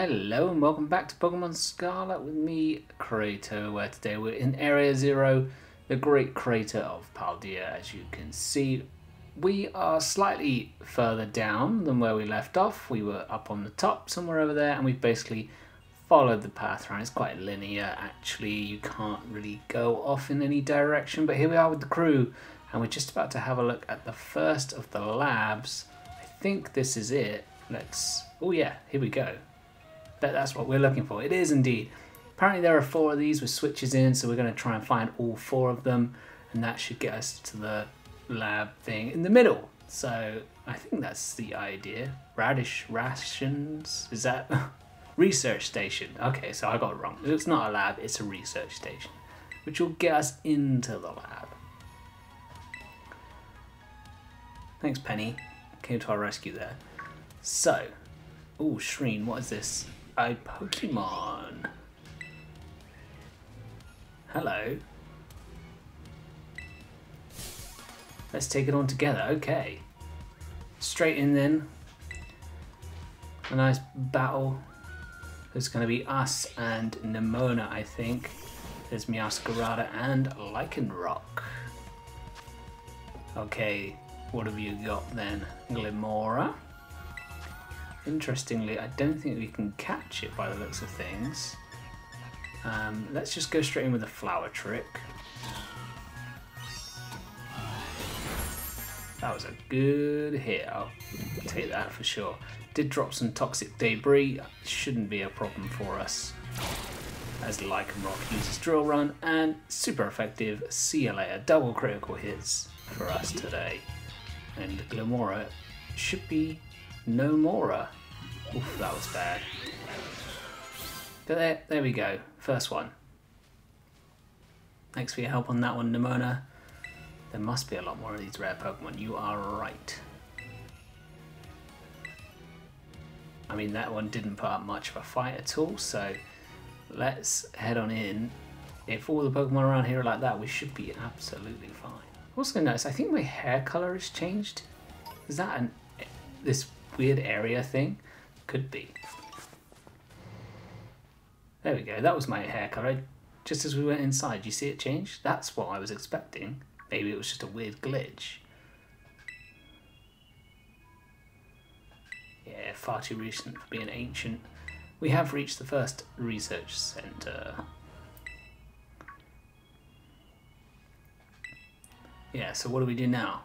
Hello and welcome back to Pokemon Scarlet with me, Krayto, where today we're in Area Zero, the great crater of Paldea. As you can see, we are slightly further down than where we left off. We were up on the top, somewhere over there, and we've basically followed the path around. It's quite linear, actually. You can't really go off in any direction, but here we are with the crew, and we're just about to have a look at the first of the labs. I think this is it. Let's... Oh yeah, here we go. That, that's what we're looking for. It is indeed. Apparently there are four of these with switches in, so we're going to try and find all four of them, and that should get us to the lab thing in the middle. So I think that's the idea. Radish rations? Is that research station? Okay, so I got it wrong. It's not a lab, it's a research station, which will get us into the lab. Thanks, Penny. Came to our rescue there. So, oh, Shreen, what is this? A Pokemon. Hello. Let's take it on together. Okay. Straight in then. A nice battle. There's going to be us and Nemona, I think. There's Meowscarada and Lycanroc. Okay, what have you got then? Glimmora. Interestingly, I don't think we can catch it by the looks of things. Um, let's just go straight in with a flower trick. That was a good hit, I'll take that for sure. Did drop some toxic debris, shouldn't be a problem for us. As Lycanroc uses Drill Run, and super effective, later, double critical hits for us today. And Glimmora should be no more. Oof, that was bad. But there, there we go, first one. Thanks for your help on that one, Nemona. There must be a lot more of these rare Pokemon. You are right. I mean, that one didn't put up much of a fight at all, so let's head on in. If all the Pokemon around here are like that, we should be absolutely fine. Also notice, I think my hair color has changed. Is that an this weird area thing? Could be. There we go, that was my hair color. Just as we went inside, you see it change? That's what I was expecting. Maybe it was just a weird glitch. Yeah, far too recent for being ancient. We have reached the first research centre. Yeah, so what do we do now?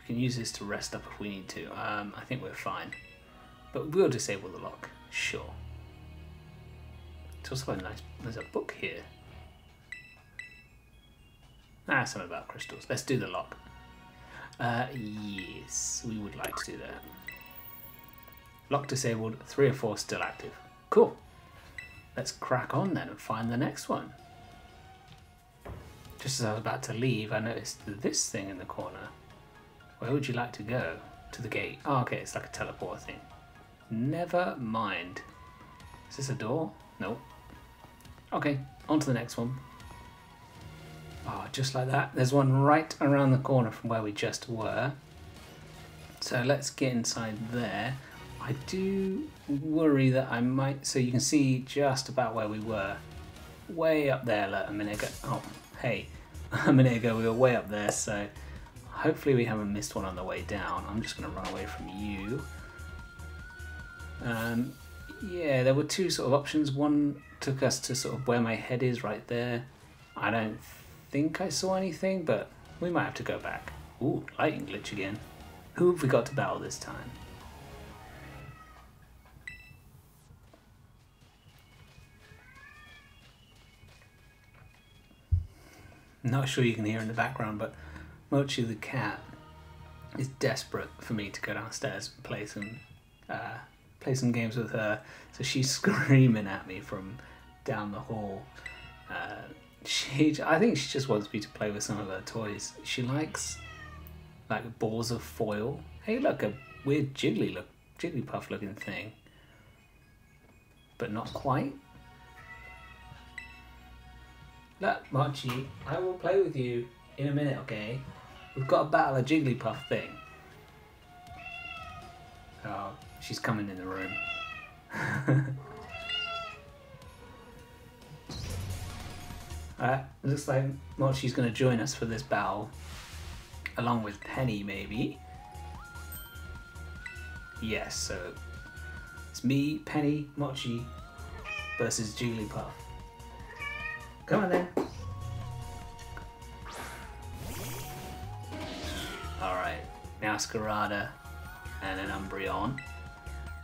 We can use this to rest up if we need to. Um, I think we're fine. But we'll disable the lock, sure. It's also a nice, there's a book here. Ah, something about crystals. Let's do the lock. Uh, yes, we would like to do that. Lock disabled, three or four still active. Cool. Let's crack on then and find the next one. Just as I was about to leave, I noticed this thing in the corner. Where would you like to go? To the gate. Oh, okay, it's like a teleport thing. Never mind. Is this a door? Nope. Okay, on to the next one. Oh, just like that. There's one right around the corner from where we just were. So let's get inside there. I do worry that I might... So you can see just about where we were. Way up there a minute ago. Oh, hey. A minute ago we were way up there, so... Hopefully we haven't missed one on the way down. I'm just going to run away from you. Um, yeah, there were two sort of options. One took us to sort of where my head is right there. I don't think I saw anything, but we might have to go back. Ooh, lighting glitch again. Who have we got to battle this time? Not sure you can hear in the background, but Mochi the cat is desperate for me to go downstairs and play some uh, play some games with her. So she's screaming at me from down the hall. Uh, she, I think she just wants me to play with some of her toys. She likes like balls of foil. Hey, look, a weird jiggly look, Jigglypuff looking thing, but not quite. Look, Mochi, I will play with you in a minute, okay? We've got a battle a Jigglypuff thing. Oh, she's coming in the room. Uh, Alright, looks like Mochi's going to join us for this battle. Along with Penny, maybe. Yes, so it's me, Penny, Mochi versus Jigglypuff. Come on then. Alright, now and an Umbreon.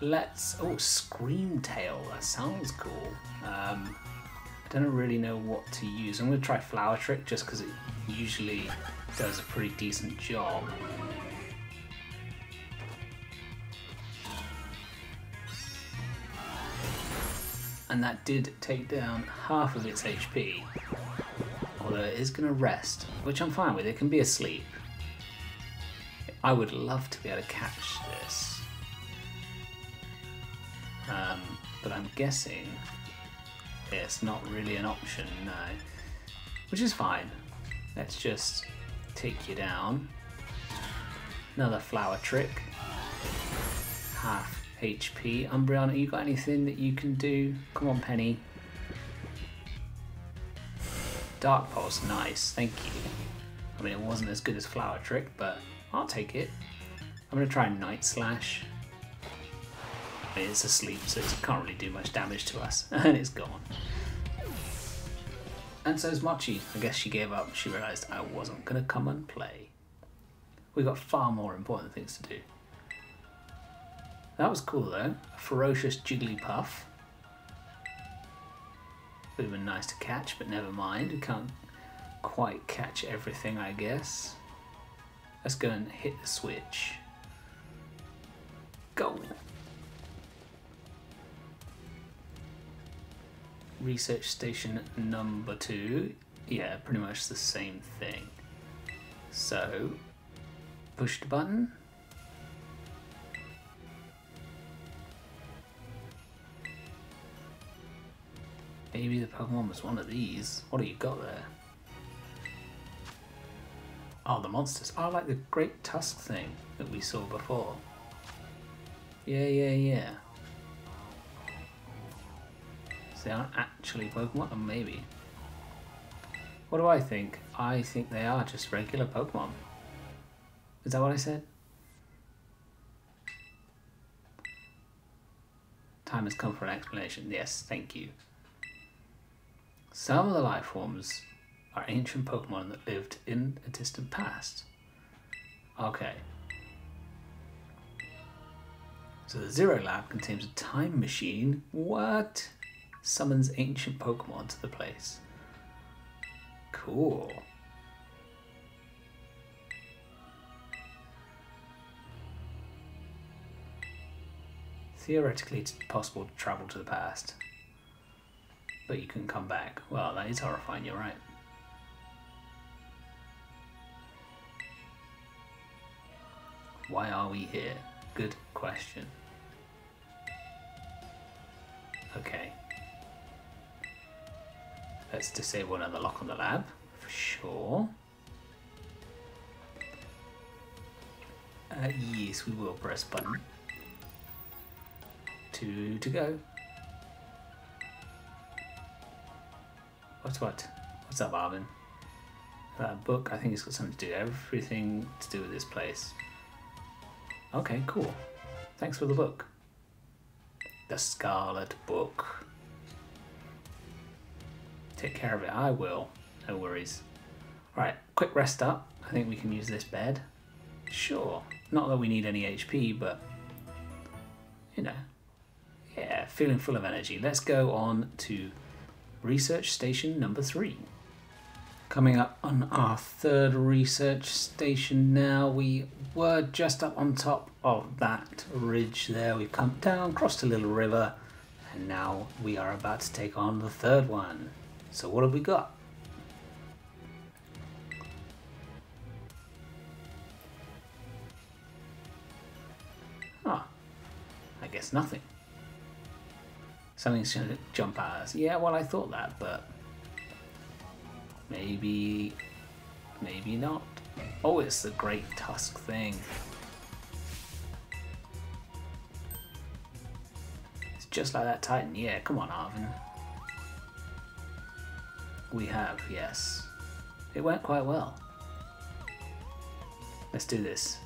Let's. Oh, Scream Tail. That sounds cool. Um, I don't really know what to use. I'm going to try Flower Trick just because it usually does a pretty decent job. And that did take down half of its HP. Although it is going to rest, which I'm fine with. It can be asleep. I would love to be able to catch this. Um, but I'm guessing it's not really an option, no. Which is fine. Let's just take you down. Another flower trick. Half HP. Umbreon, you got anything that you can do? Come on, Penny. Dark Pulse, nice, thank you. I mean, it wasn't as good as Flower Trick, but I'll take it. I'm going to try Night Slash. It's asleep, so it can't really do much damage to us, and it's gone. And so is Mochi. I guess she gave up. She realised I wasn't going to come and play. We've got far more important things to do. That was cool though. A ferocious Jigglypuff. Would have been nice to catch, but never mind. We can't quite catch everything, I guess. Let's go and hit the switch. Go! Research station number two. Yeah, pretty much the same thing. So, push the button. Maybe the Pokemon was one of these. What do you got there? Oh, the monsters. Oh, like the Great Tusk thing that we saw before. Yeah, yeah, yeah. So they aren't actually Pokemon? Or maybe. What do I think? I think they are just regular Pokemon. Is that what I said? Time has come for an explanation. Yes, thank you. Some of the life forms are ancient Pokemon that lived in a distant past. Okay. So the Zero Lab contains a time machine. What? Summons ancient Pokemon to the place. Cool. Theoretically, it's possible to travel to the past. But you can come back. Well, that is horrifying, you're right. Why are we here? Good question. Okay. Let's disable another lock on the lab, for sure. Uh, yes, we will press button. Two to go. What's what? What's up, Arven? That book, I think it's got something to do, everything to do with this place. Okay, cool. Thanks for the book. The Scarlet Book. Take care of it. I will. No worries. Alright, quick rest up. I think we can use this bed. Sure. Not that we need any HP, but you know. Yeah, feeling full of energy. Let's go on to research station number three. Coming up on our third research station now, we were just up on top of that ridge there. We've come down, crossed a little river, and now we are about to take on the third one. So, what have we got? Ah, I guess nothing. Something's to jump at us. Yeah, well, I thought that, but maybe, maybe not. Oh, it's the Great Tusk thing. It's just like that Titan. Yeah, come on, Arven. We have, yes. It went quite well. Let's do this.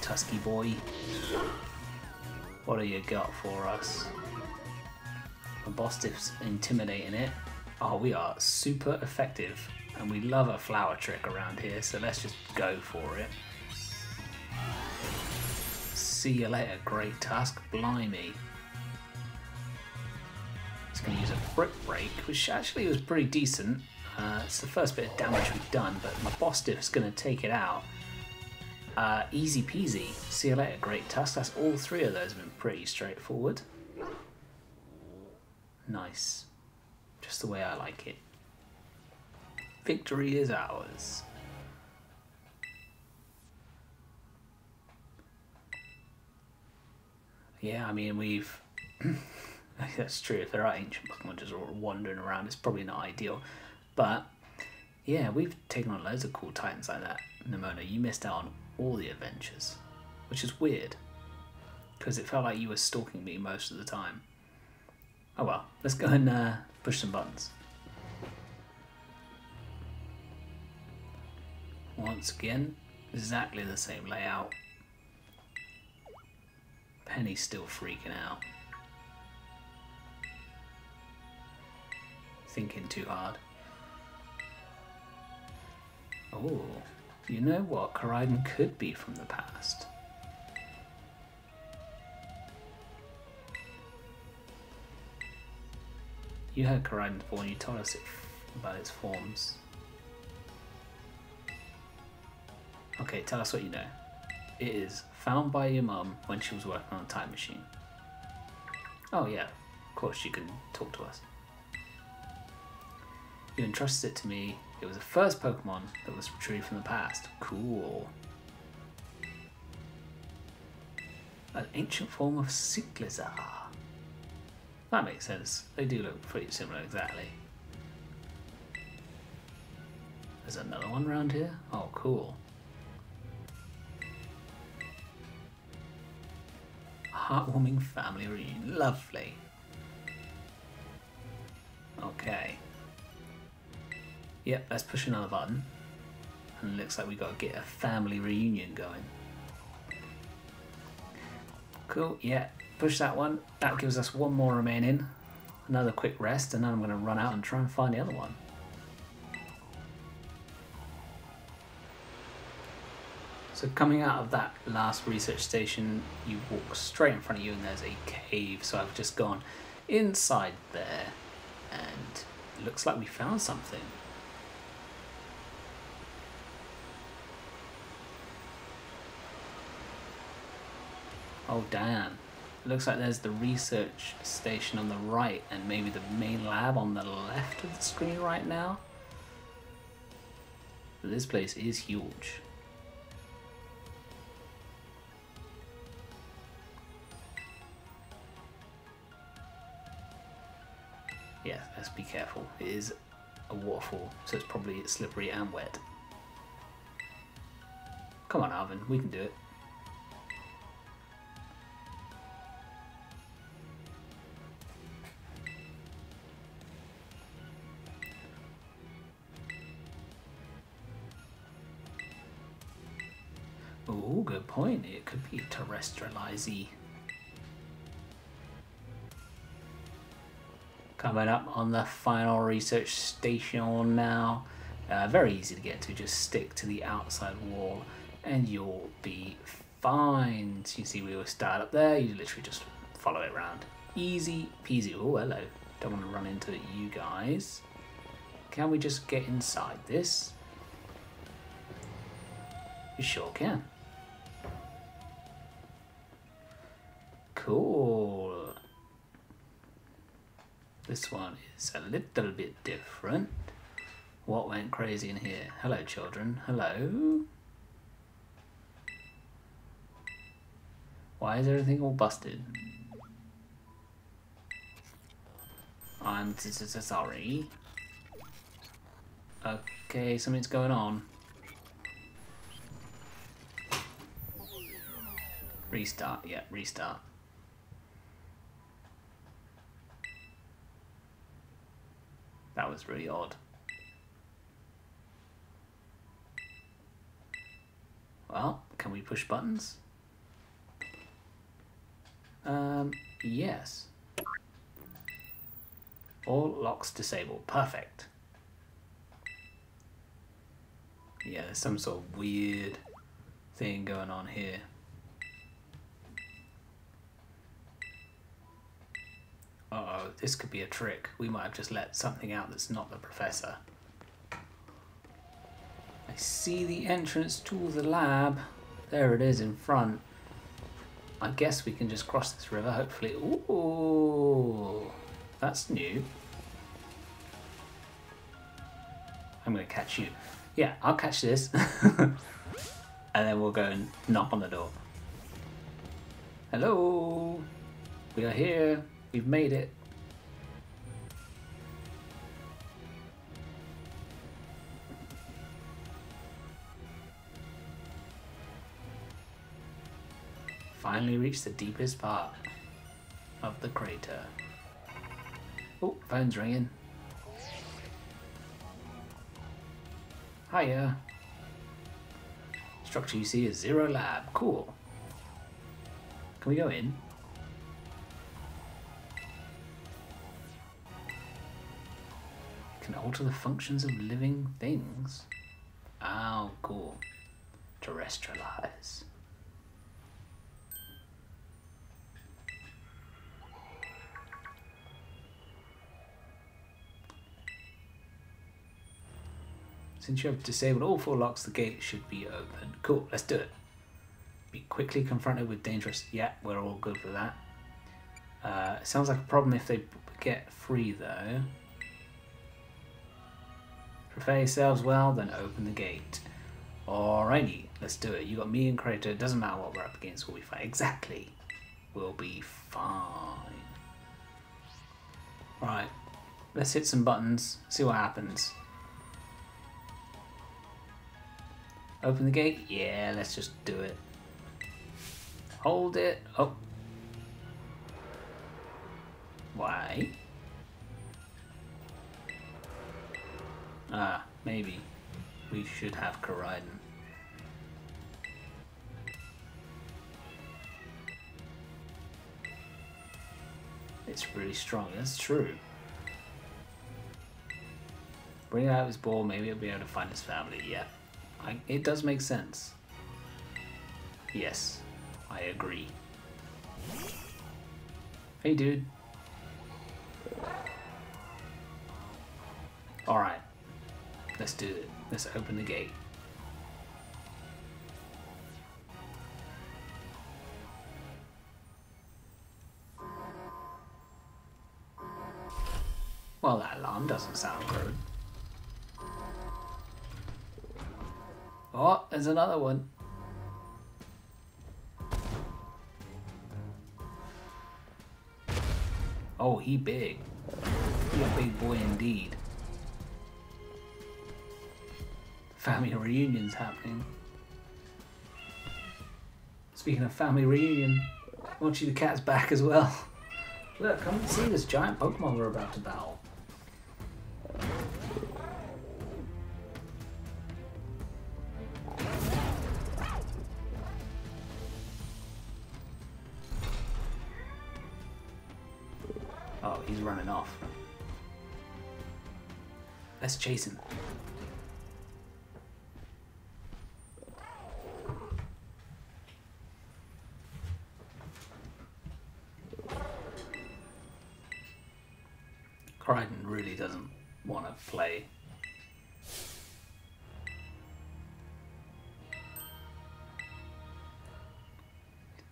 Tusky boy. What do you got for us? The boss intimidating it. Oh, we are super effective. And we love a flower trick around here, so let's just go for it. See you later, Great Tusk. Blimey. It's going to use a Brick Break, which actually was pretty decent. Uh, it's the first bit of damage we've done, but my boss is going to take it out. Uh, easy peasy. See you later, Great Tusk. That's all three of those have been pretty straightforward. Nice. Just the way I like it. Victory is ours. Yeah, I mean, we've... That's true. If there are ancient Pokemon just wandering around, it's probably not ideal. But, yeah, we've taken on loads of cool Titans like that. Nemona, you missed out on all the adventures, which is weird. Because it felt like you were stalking me most of the time. Oh well, let's go and uh, push some buttons. Once again, exactly the same layout. Penny's still freaking out. Thinking too hard. Oh, you know what? Koraidon could be from the past. You heard Koraidon before and you told us it, about its forms. Okay, tell us what you know. It is found by your mum when she was working on a time machine. Oh yeah, of course you can talk to us. You entrusted it to me. It was the first Pokemon that was retrieved from the past. Cool. An ancient form of Cyclizar. That makes sense. They do look pretty similar exactly. There's another one around here? Oh, cool. Heartwarming family reunion. Lovely. Okay. Yep, let's push another button. And it looks like we've got to get a family reunion going. Cool, yeah, push that one. That gives us one more remaining. Another quick rest, and then I'm going to run out and try and find the other one. So coming out of that last research station, you walk straight in front of you and there's a cave. So I've just gone inside there and looks like we found something. Oh damn. Looks like there's the research station on the right and maybe the main lab on the left of the screen right now. This place is huge. yeah, let's be careful. It is a waterfall, so it's probably slippery and wet. Come on, Arven, we can do it. Point. It could be terrestrializy. Coming up on the final research station now. Uh, very easy to get to, just stick to the outside wall and you'll be fine. So you see we will start up there, you literally just follow it around. Easy peasy. Oh, hello. Don't want to run into you guys. Can we just get inside this? You sure can. This one is a little bit different. What went crazy in here? Hello, children. Hello. Why is everything all busted? I'm sorry. Okay, something's going on. Restart, yeah, restart. That was really odd. Well, can we push buttons? Um, yes. All locks disabled. Perfect. Yeah, there's some sort of weird thing going on here. Oh, this could be a trick. We might have just let something out that's not the professor. I see the entrance to the lab. There it is in front. I guess we can just cross this river, hopefully. Ooh, that's new. I'm going to catch you. Yeah, I'll catch this. and then we'll go and knock on the door. Hello? We are here. We've made it. Finally reached the deepest part of the crater. Oh, phone's ringing. Hiya. Structure you see is Zero Lab. Cool. Can we go in? Can alter the functions of living things. Oh, cool. Terastallize. Since you have disabled all four locks, the gate should be open. Cool, let's do it. Be quickly confronted with dangerous... Yeah, we're all good for that. Uh, sounds like a problem if they get free, though. Prepare yourselves well, then open the gate. Alrighty, let's do it. You got me and Krayto. It doesn't matter what we're up against. We'll be fine. Exactly. We'll be fine. Right. Let's hit some buttons. See what happens. Open the gate? Yeah, let's just do it. Hold it. Oh. Why? Ah, maybe. We should have Koraidon. It's really strong, that's true. Bring out his ball, maybe he'll be able to find his family, yeah. I, it does make sense. Yes, I agree. Hey, dude. Alright. Let's do it. Let's open the gate. Well, that alarm doesn't sound good. Oh, there's another one. Oh, he big. He a big boy indeed. Family reunions happening. Speaking of family reunion, Mochi the cat's back as well. Look, come and see this giant Pokemon we're about to battle.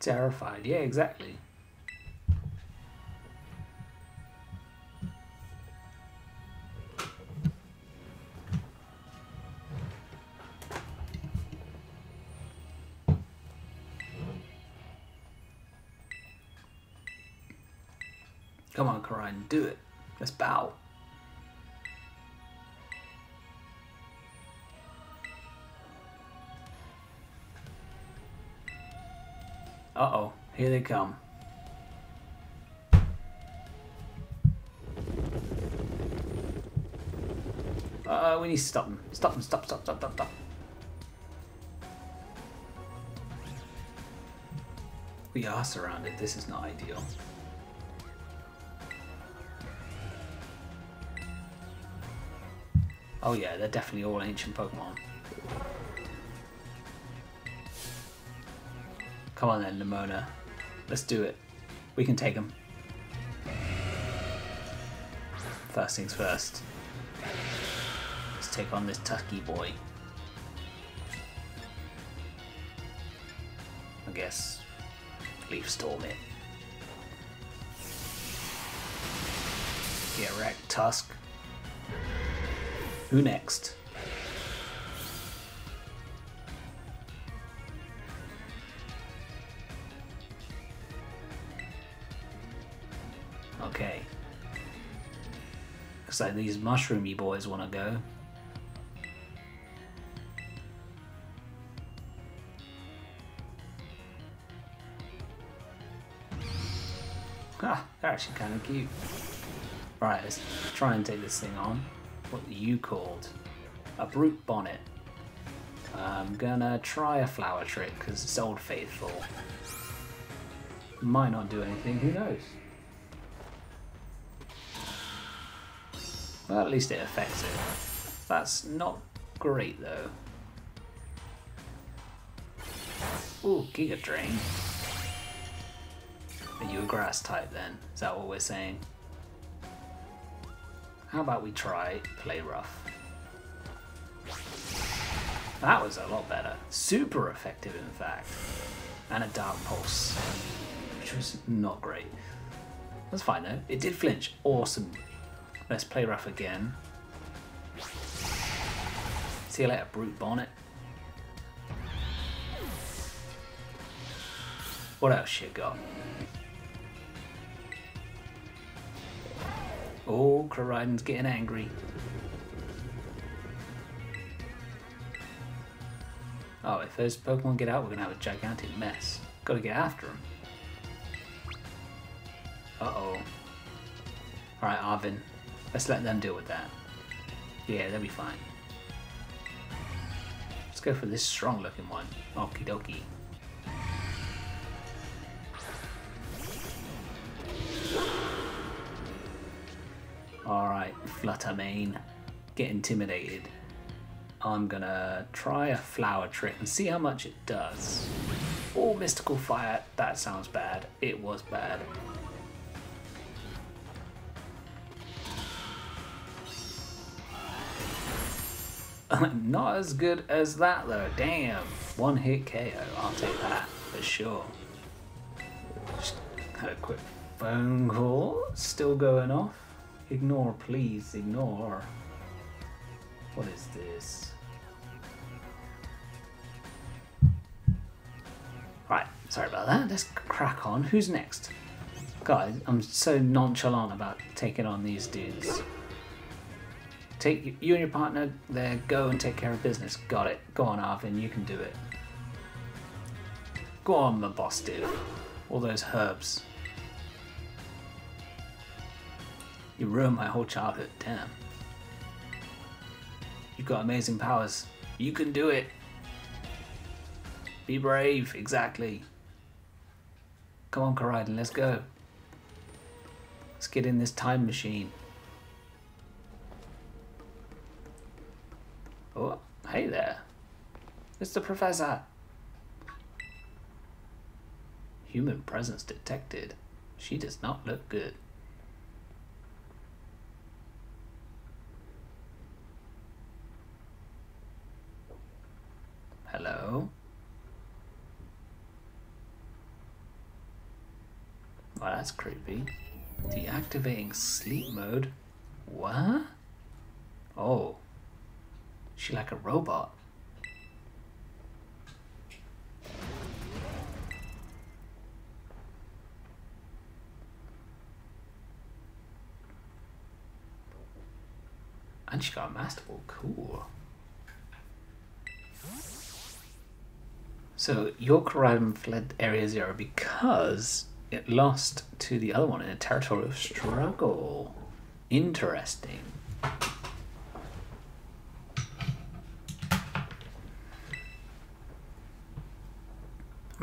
Terrified, yeah, exactly. Come on, Koraidon, do it. Let's bow. Uh-oh, here they come. Uh, we need to stop them. Stop them, stop, stop, stop, stop, stop. We are surrounded, this is not ideal. Oh yeah, they're definitely all ancient Pokemon. Come on then, Nemona. Let's do it. We can take him. First things first. Let's take on this Tusky boy. I guess Leaf Storm it. Get wrecked, Tusk. Who next? Like these mushroomy boys want to go. Ah, they're actually kind of cute. Right, let's try and take this thing on. What you called? A brute bonnet. I'm gonna try a flower trick because it's old faithful. Might not do anything, who knows? At least it affects it. That's not great though. Ooh, Giga Drain. Are you a grass type then? Is that what we're saying? How about we try play rough? That was a lot better. Super effective, in fact. And a dark pulse, which was not great. That's fine though. It did flinch. Awesome. Let's play rough again. See you later, brute bonnet. What else you got? Oh, Koraidon's getting angry. Oh, if those Pokemon get out, we're gonna have a gigantic mess. Gotta get after them. Uh-oh. Alright, Arven. Let's let them deal with that. Yeah, they'll be fine. Let's go for this strong looking one. Okie dokie. Alright, Flutter Mane. Get intimidated. I'm gonna try a flower trick and see how much it does. Oh, mystical fire. That sounds bad. It was bad. Not as good as that though. Damn. One hit KO. I'll take that for sure. Just had a quick phone call. Still going off. Ignore, please. Ignore. What is this? Right, sorry about that. Let's crack on. Who's next? God, I'm so nonchalant about taking on these dudes. Take you and your partner there, go and take care of business. Got it. Go on, Arven, you can do it. Go on, my boss dude. All those herbs. You ruined my whole childhood, damn. You've got amazing powers. You can do it. Be brave, exactly. Come on, Koraidon, let's go. Let's get in this time machine. Oh, hey there. It's the professor. Human presence detected. She does not look good. Hello? Well, that's creepy. Deactivating sleep mode? What? Oh. She like a robot. And she got a master ball. Cool. So your Koraidon fled Area Zero because it lost to the other one in a territorial struggle. Interesting.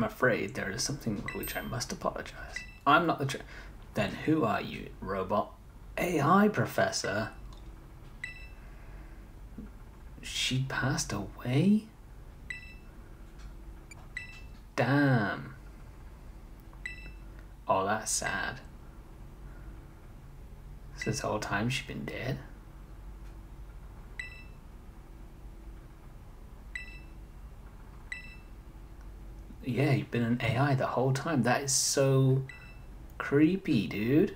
I'm afraid there is something for which I must apologize. I'm not the. Tra- then who are you, robot? AI professor? She passed away? Damn. Oh, that's sad. So this whole time she's been dead? Yeah, you've been an AI the whole time. That is so creepy, dude.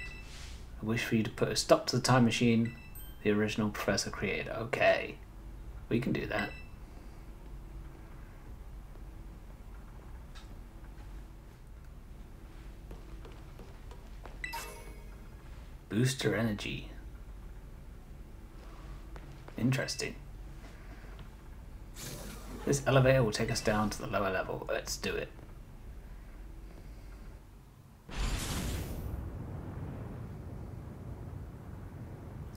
I wish for you to put a stop to the time machine the original professor created. Okay, we can do that. Booster energy. Interesting. This elevator will take us down to the lower level. Let's do it.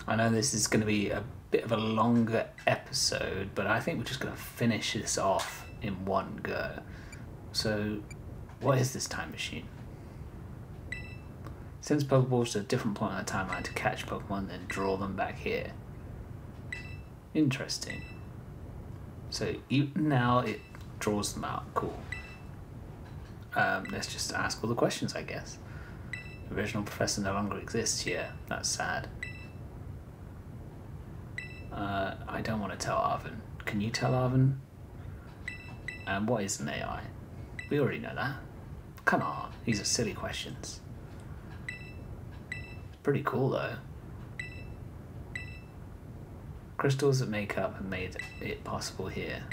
I know this is going to be a bit of a longer episode, but I think we're just going to finish this off in one go. So, what is this time machine? Sends Pokeballs to a different point on the timeline to catch Pokemon, then draw them back here. Interesting. So even now it draws them out. Cool. Um, let's just ask all the questions, I guess. The original professor no longer exists. Yeah, that's sad. Uh, I don't want to tell Arven. Can you tell Arven? And um, what is an AI? We already know that. Come on, these are silly questions. Pretty cool though. Crystals that make up have made it possible here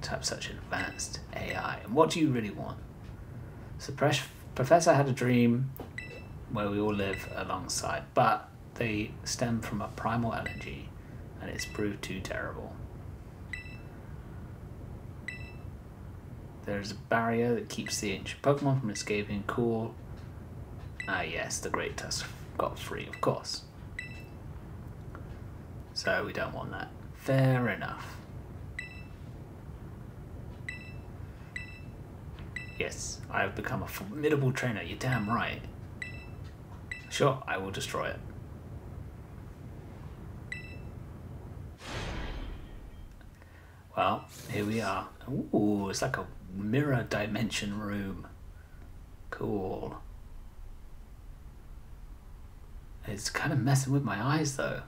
to have such advanced AI. And what do you really want? So Professor had a dream where we all live alongside, but they stem from a primal energy and it's proved too terrible. There's a barrier that keeps the ancient Pokemon from escaping. Cool. Ah yes, the Great Tusk got free, of course. So we don't want that. Fair enough. Yes, I have become a formidable trainer, you're damn right. Sure, I will destroy it. Well, here we are. Ooh, it's like a mirror dimension room. Cool. It's kind of messing with my eyes though.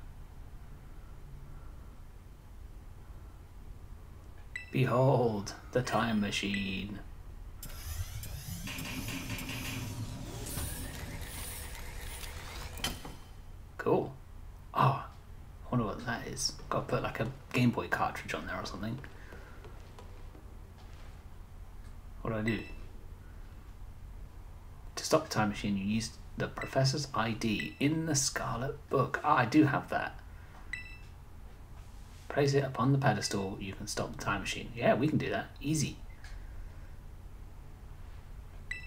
Behold, the time machine. Cool. Oh, I wonder what that is. Gotta put like a Game Boy cartridge on there or something. What do I do? To stop the time machine, you use the professor's ID in the Scarlet Book. Ah, I do have that. Place it upon the pedestal, you can stop the time machine. Yeah, we can do that. Easy.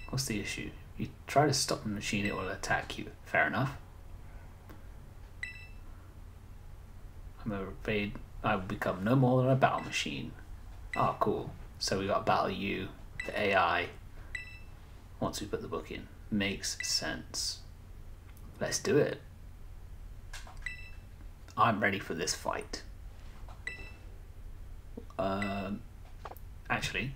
What's the issue? You try to stop the machine, it will attack you. Fair enough. I'm afraid I will become no more than a battle machine. Oh, cool. So we got Battle U, the AI, once we put the book in. Makes sense. Let's do it. I'm ready for this fight. Um, actually,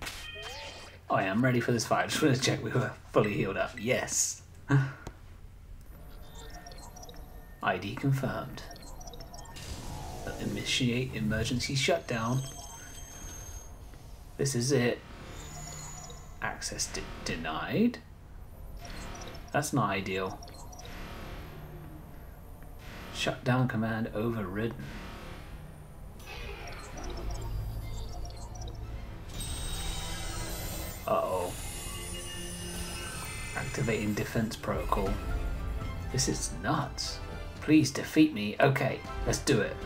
I am ready for this fight. I just want to check we were fully healed up. Yes. ID confirmed. Initiate emergency shutdown. This is it. Access de denied. That's not ideal. Shutdown command overridden. Activating defense protocol. This is nuts. Please defeat me. Okay, let's do it.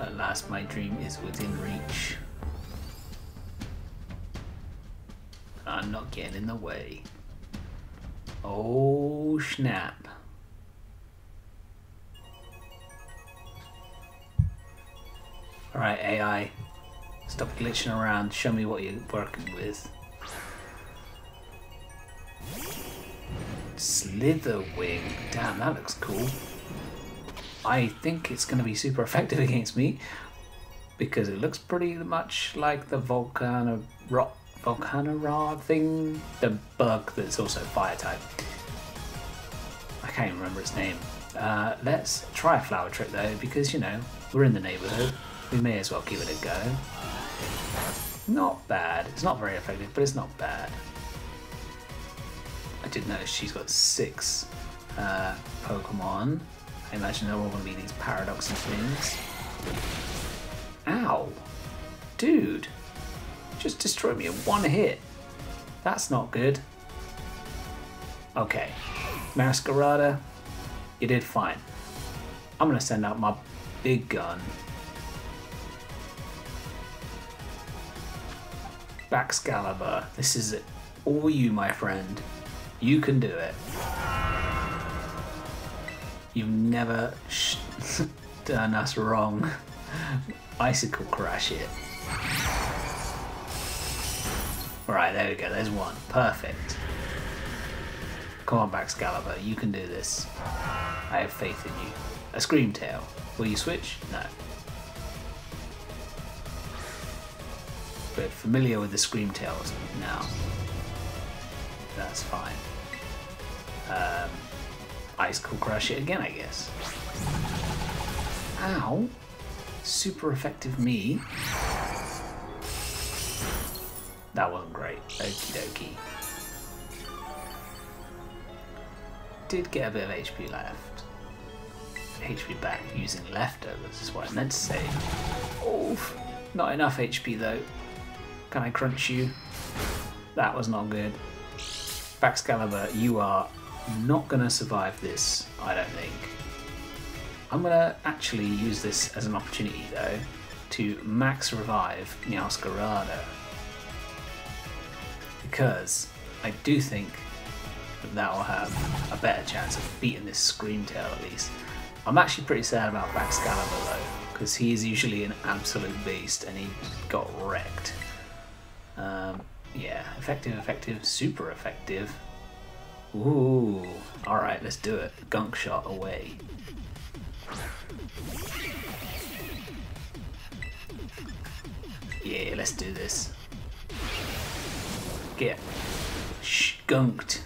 At last my dream is within reach. I'm not getting in the way. Oh snap. Stop glitching around. Show me what you're working with. Slither Wing. Damn, that looks cool. I think it's going to be super effective against me because it looks pretty much like the Volcano Rock Volcanora thing, the bug that's also fire type. I can't even remember its name. Uh, let's try a flower trick though, because you know we're in the neighbourhood. We may as well give it a go. Not bad. It's not very effective, but it's not bad. I did notice she's got six uh, Pokemon. I imagine they're all going to be these paradoxy things. Ow! Dude! Just destroyed me in one hit. That's not good. Okay. Meowscarada, you did fine. I'm going to send out my big gun. Baxcalibur, this is all you, my friend. You can do it. You've never done us wrong. Icicle crash it. Right, there we go, there's one. Perfect. Come on, Baxcalibur, you can do this. I have faith in you. A Scream Tail. Will you switch? No. We're familiar with the Scream Tails now. That's fine. Um, Icicle Crush it again, I guess. Ow! Super effective me. That wasn't great. Okie dokie. Did get a bit of HP left. HP back using leftovers is what I meant to say. Oof. Not enough HP though. Can I crunch you? That was not good. Baxcalibur, you are not going to survive this, I don't think. I'm going to actually use this as an opportunity, though, to max revive Meowscarada. Because I do think that that will have a better chance of beating this Scream Tail at least. I'm actually pretty sad about Baxcalibur though, because he is usually an absolute beast and he got wrecked. Um, yeah, effective, effective, super effective. Ooh, alright, let's do it. Gunk shot away. Yeah, let's do this. Get skunked.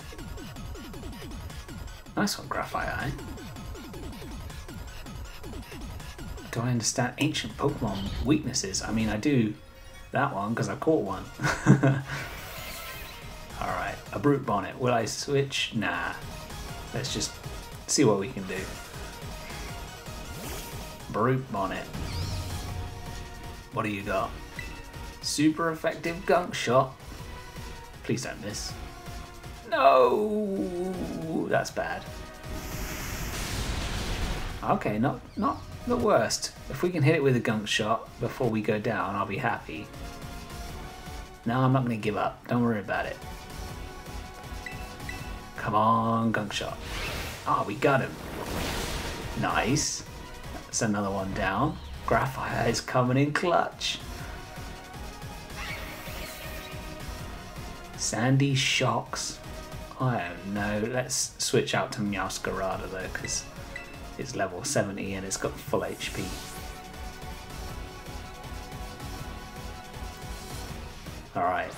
Nice one, Graphite Do I understand ancient Pokemon weaknesses? I mean, I do that one because I caught one. Alright, a Brute Bonnet. Will I switch? Nah. Let's just see what we can do. Brute Bonnet. What do you got? Super effective gunk shot. Please don't miss. No, that's bad. Okay, not not the worst. If we can hit it with a gunk shot before we go down, I'll be happy. No, I'm not going to give up. Don't worry about it. Come on, gunk shot. Ah, oh, we got him. Nice. That's another one down. Graphite is coming in clutch. Sandy Shocks. I don't know. Let's switch out to Meowscarada though, because it's level 70 and it's got full HP. Alright,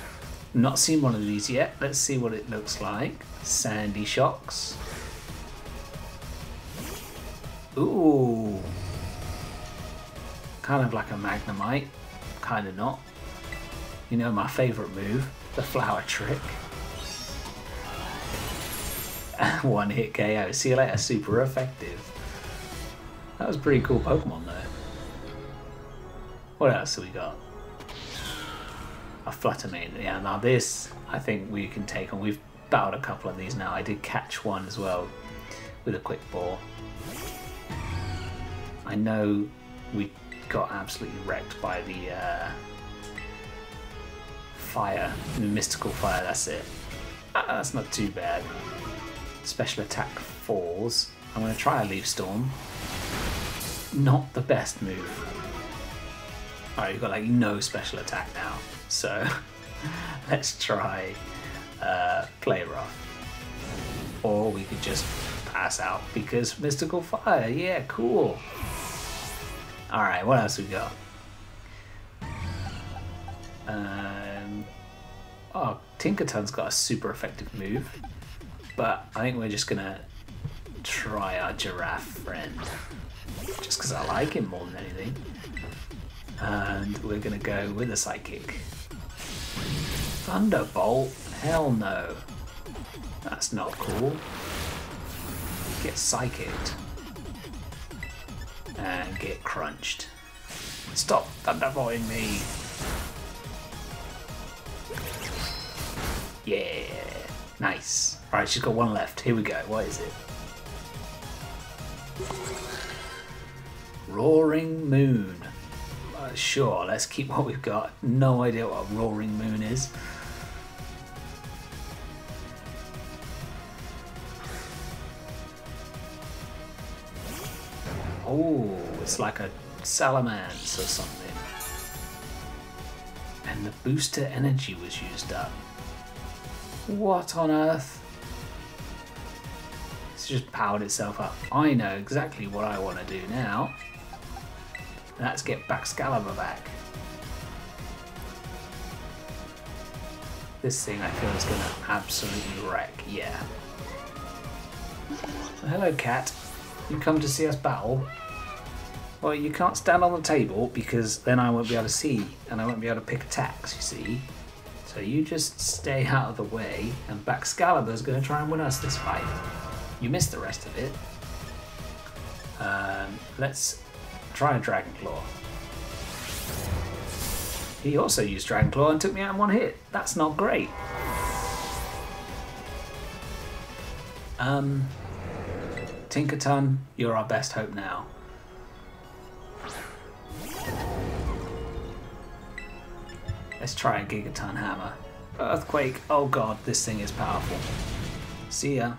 not seen one of these yet. Let's see what it looks like. Sandy Shocks. Ooh. Kind of like a Magnemite. Kind of not. You know my favourite move, the flower trick. One hit KO. See you later, super effective. That was pretty cool Pokemon though. What else have we got? A Flutter Mane. Yeah, now this I think we can take on. We've battled a couple of these now. I did catch one as well with a quick ball. I know we got absolutely wrecked by the uh, fire, mystical fire. That's it. Ah, that's not too bad. Special attack falls. I'm going to try a leaf storm. Not the best move. Alright, you've got like no special attack now. So let's try uh, play rough. Or we could just pass out because mystical fire. Yeah, cool. Alright, what else we got? Um, oh, Tinkaton's got a super effective move. But I think we're just gonna try our giraffe friend. Just because I like him more than anything. And we're gonna go with a psychic. Thunderbolt? Hell no. That's not cool. Get psychicked. And get crunched. Stop thunderbolting me! Yeah, nice. Alright, she's got one left. Here we go. What is it? Roaring Moon. Uh, sure, let's keep what we've got. No idea what a Roaring Moon is. Oh, it's like a Salamence or something. And the booster energy was used up. What on earth? It's just powered itself up. I know exactly what I want to do now. Let's get Baxcalibur back. This thing I feel is going to absolutely wreck. Yeah. hello, cat. You come to see us battle? Well, you can't stand on the table because then I won't be able to see and I won't be able to pick attacks, you see. So you just stay out of the way and Baxcalibur's going to try and win us this fight. You missed the rest of it. Um, let's try a Dragon Claw. He also used Dragon Claw and took me out in one hit. That's not great. Um, Tinkaton, you're our best hope now. Let's try a Gigaton Hammer. Earthquake, oh god, this thing is powerful. See ya.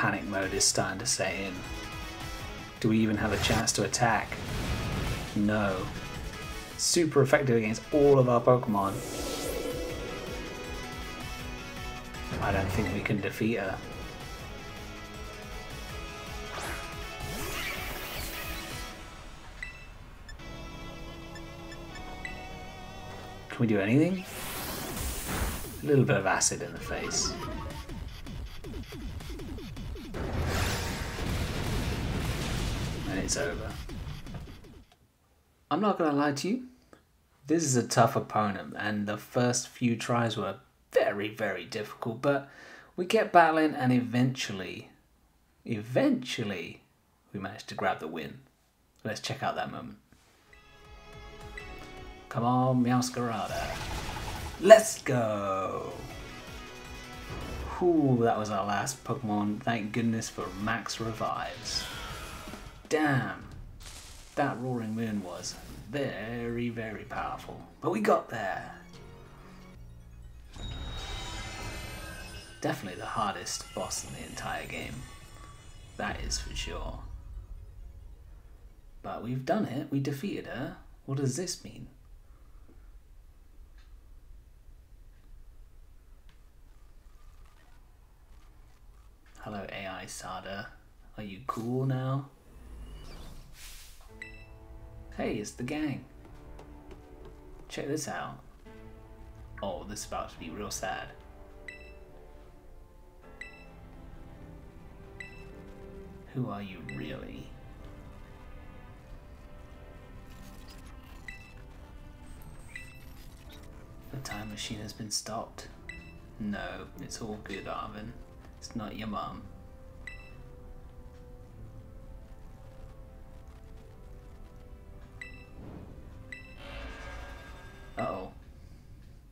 Panic mode is starting to set in. Do we even have a chance to attack? No. Super effective against all of our Pokemon. I don't think we can defeat her. Can we do anything? A little bit of acid in the face. It's over. I'm not gonna lie to you. This is a tough opponent, and the first few tries were very, very difficult, but we kept battling and eventually, eventually, we managed to grab the win. Let's check out that moment. Come on, Meowscarada. Let's go! Ooh, that was our last Pokemon. Thank goodness for max revives. Damn. That Roaring Moon was very, very powerful. But we got there. Definitely the hardest boss in the entire game. That is for sure. But we've done it. We defeated her. What does this mean? Hello AI Sada. Are you cool now? Hey, it's the gang. Check this out. Oh, this is about to be real sad. Who are you really? The time machine has been stopped. No, it's all good, Arven. It's not your mom.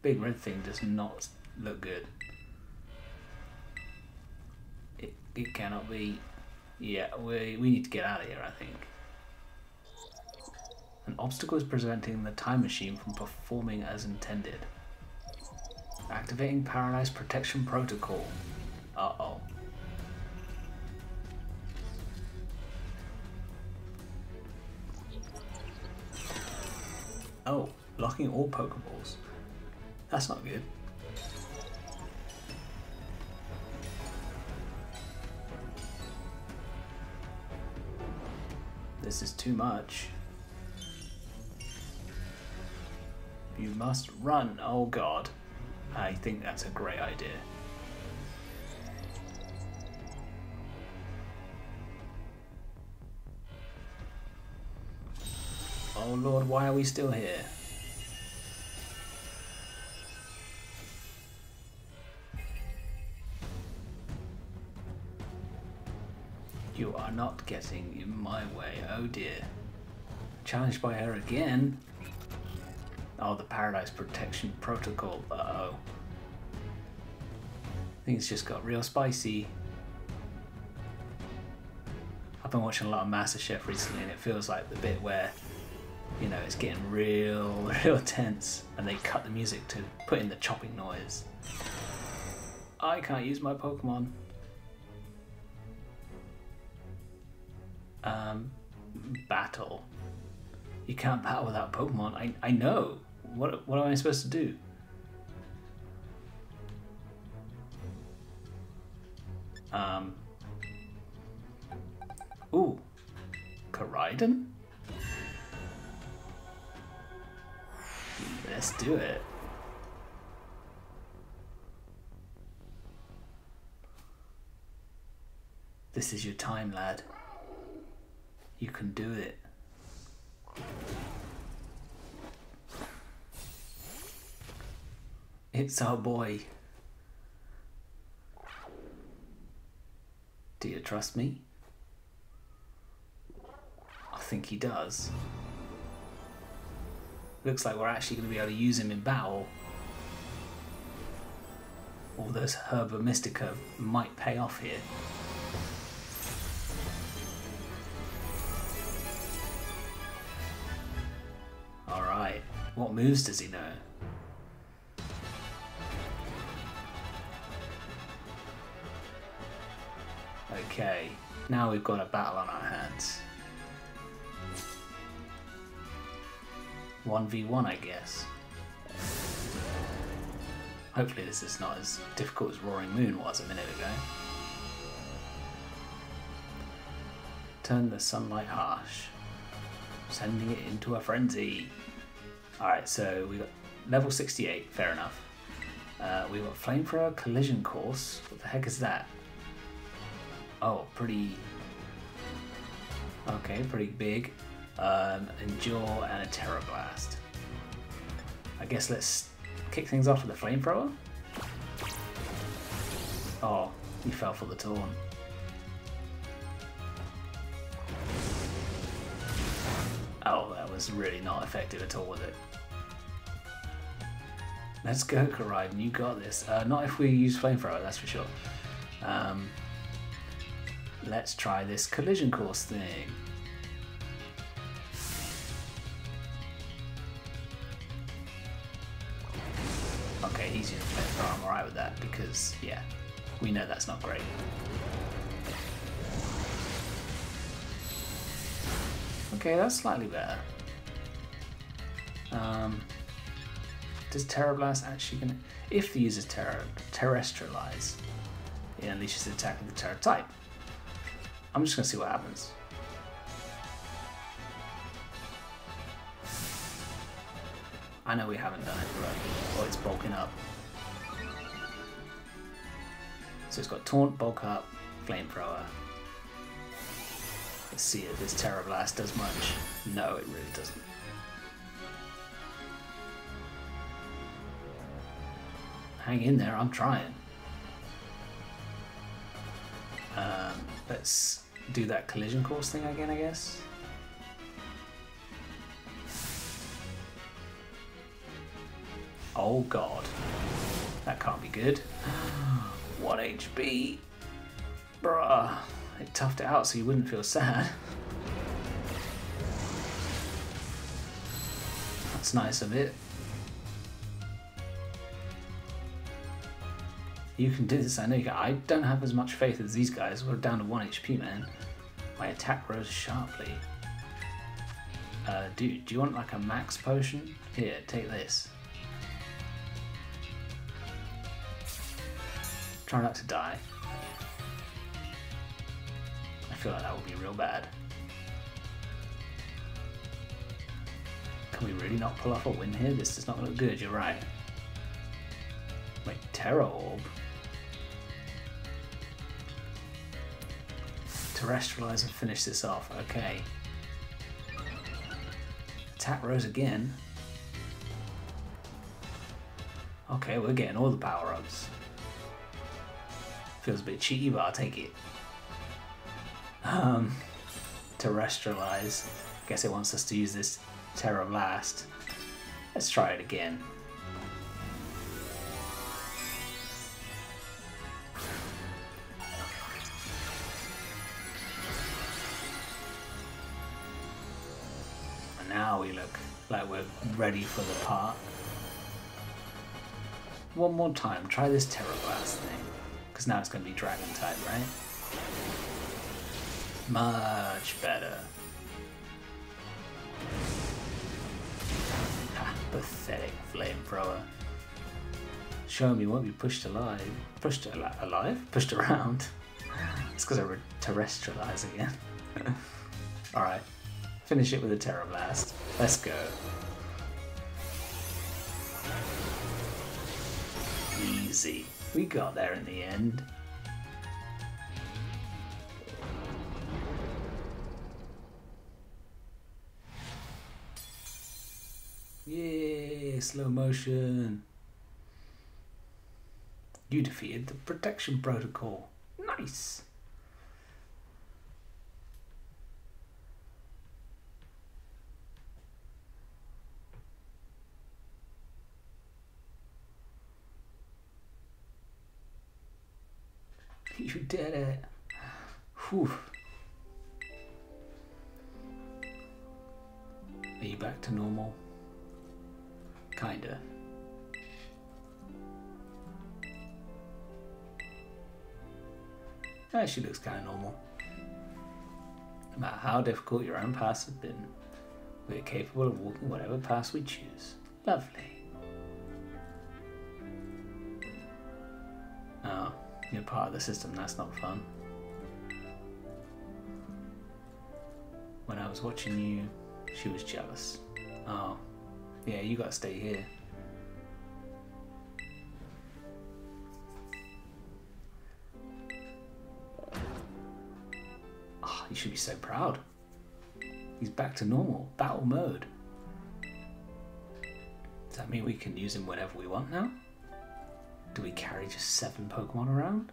Big red thing does not look good. It, it cannot be. Yeah, we, we need to get out of here, I think. An obstacle is preventing the time machine from performing as intended. Activating Paradise Protection Protocol. Uh-oh. Oh, locking all Pokeballs. That's not good. This is too much. You must run. Oh god. I think that's a great idea. Oh lord, why are we still here? You are not getting in my way, oh dear. Challenged by her again? Oh, the Paradise Protection Protocol, uh-oh. Things just got real spicy. I've been watching a lot of MasterChef recently and it feels like the bit where, you know, it's getting real, real tense and they cut the music to put in the chopping noise. I can't use my Pokemon. Battle. You can't battle without Pokemon. I, I know. What, what am I supposed to do? Um. Ooh. Koraidon? Let's do it. This is your time, lad. You can do it. It's our boy. Do you trust me? I think he does. Looks like we're actually going to be able to use him in battle. All those Herba Mystica might pay off here. What moves does he know? Okay, now we've got a battle on our hands. 1v1, I guess. Hopefully this is not as difficult as Roaring Moon was a minute ago. Turn the sunlight harsh, sending it into a frenzy. Alright, so we got level 68, fair enough. Uh, we got Flamethrower Collision Course. What the heck is that? Oh, pretty. Okay, pretty big. Um, Endure and a Tera Blast. I guess let's kick things off with a flamethrower. Oh, he fell for the taunt. Was really not effective at all with it. Let's go, Koraidon, you got this. Uh, not if we use flamethrower, that's for sure. Um, let's try this collision course thing. Okay, he's using flamethrower. I'm alright with that because, yeah, we know that's not great. Okay, that's slightly better. Um, does Tera Blast actually gonna... If the user terror, terastallize, it unleashes the attack of the Tera type. I'm just gonna see what happens. I know we haven't done it, but oh, it's bulking up. So it's got Taunt, Bulk Up, Flamethrower. Let's see if this Tera Blast does much. No, it really doesn't. Hang in there, I'm trying. Um, let's do that collision course thing again, I guess. Oh god. That can't be good. 1 HP. Bruh. It toughed it out so you wouldn't feel sad. That's nice of it. You can do this, I know you can. I don't have as much faith as these guys. We're down to 1 HP, man. My attack rose sharply. Uh, dude, do you want like a max potion? Here, take this. Try not to die. I feel like that would be real bad. Can we really not pull off a win here? This does not look good, you're right. Wait, Tera Orb? Terrestrialize and finish this off. Okay. Attack rose again. Okay, we're getting all the power-ups. Feels a bit cheaty, but I'll take it. Um, terastallize. Guess it wants us to use this Tera Blast. Let's try it again. Ready for the part. One more time, try this Tera Blast thing. Because now it's going to be Dragon type, right? Much better. Ah, pathetic flamethrower. Show me won't be pushed alive. Pushed al alive? Pushed around. it's because I terastallize again. Alright. Finish it with a Tera Blast. Let's go. Easy. We got there in the end. Yay, slow motion. You defeated the protection protocol. Nice. You did it. Whew. Are you back to normal? Kinda. Yeah, she looks kind of normal. No matter how difficult your own paths have been, we are capable of walking whatever path we choose. Lovely. You're part of the system, that's not fun. When I was watching you, she was jealous. Oh, yeah, you gotta stay here. Oh, you should be so proud. He's back to normal, battle mode. Does that mean we can use him whenever we want now? Do we carry just seven Pokemon around?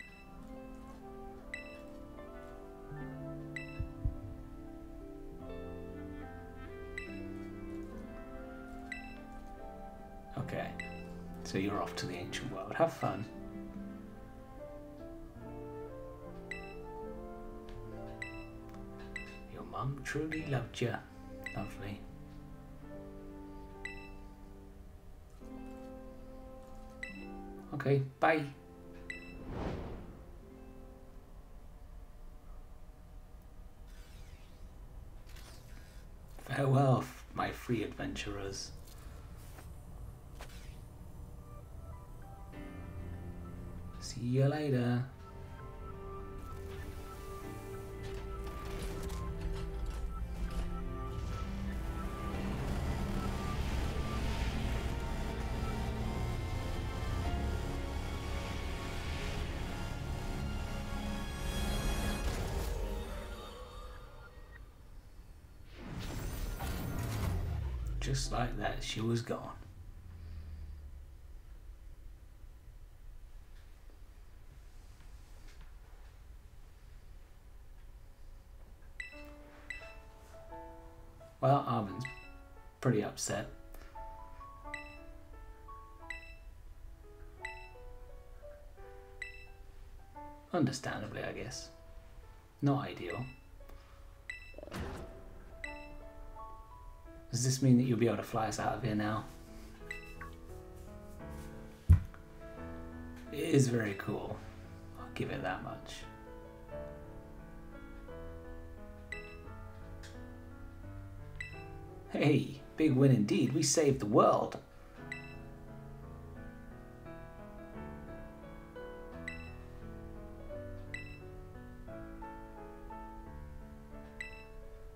Okay, so you're off to the ancient world. Have fun. Your mum truly loved you. Lovely. Okay, bye. Farewell, my free adventurers. See you later. just like that, she was gone. Well, Arven's pretty upset. Understandably, I guess. Not ideal. Does this mean that you'll be able to fly us out of here now? It is very cool. I'll give it that much. Hey, big win indeed. We saved the world.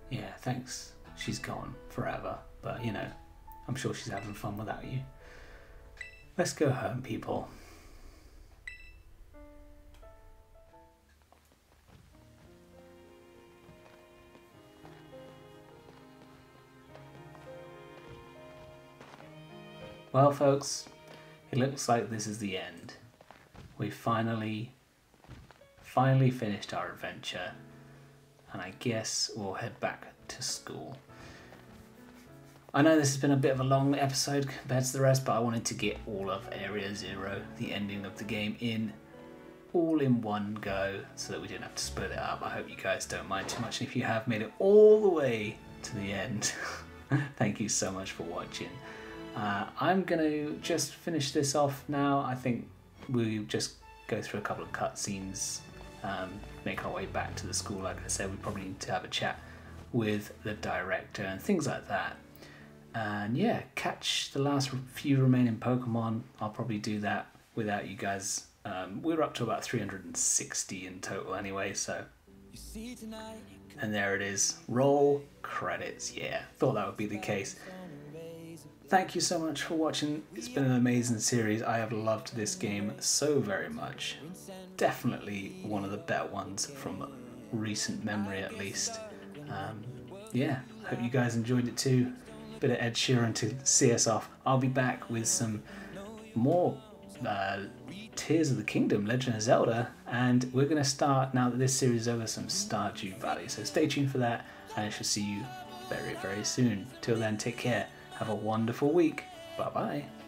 Yeah, thanks. She's gone forever, but you know, I'm sure she's having fun without you. Let's go home, people. Well, folks, it looks like this is the end. We finally, finally finished our adventure, and I guess we'll head back to school. I know this has been a bit of a long episode compared to the rest, but I wanted to get all of Area Zero, the ending of the game, in all in one go so that we didn't have to split it up. I hope you guys don't mind too much. And if you have made it all the way to the end, thank you so much for watching. Uh, I'm going to just finish this off now. I think we'll just go through a couple of cutscenes, um, make our way back to the school. Like I said, we probably need to have a chat with the director and things like that. And yeah, catch the last few remaining Pokemon. I'll probably do that without you guys. Um, we're up to about 360 in total anyway, so. And there it is. Roll credits. Yeah, thought that would be the case. Thank you so much for watching. It's been an amazing series. I have loved this game so very much. Definitely one of the better ones from recent memory at least. Um, yeah, hope you guys enjoyed it too. Bit of Ed Sheeran to see us off. I'll be back with some more uh, Tears of the Kingdom, Legend of Zelda, and we're going to start, now that this series is over, some Stardew Valley. So stay tuned for that, and I shall see you very, very soon. Till then, take care. Have a wonderful week. Bye bye.